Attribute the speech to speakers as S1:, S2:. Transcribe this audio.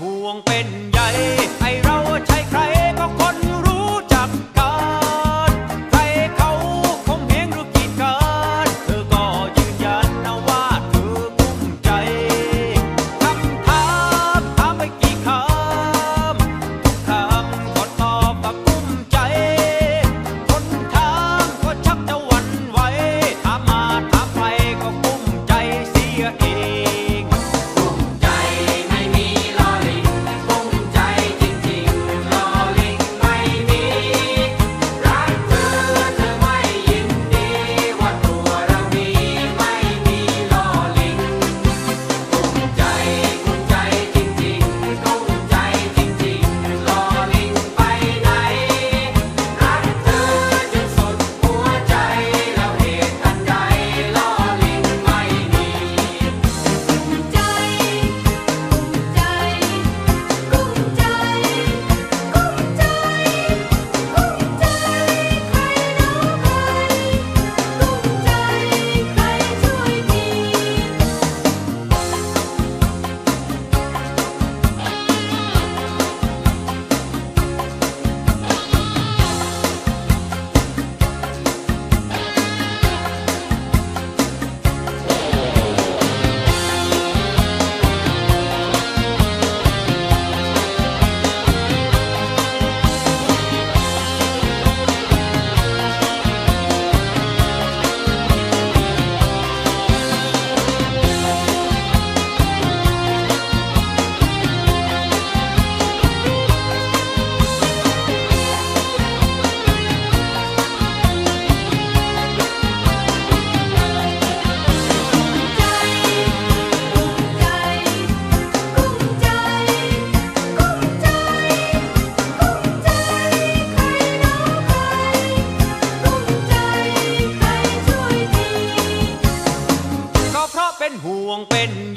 S1: ห่วงเป็นใยไอ วงเป็น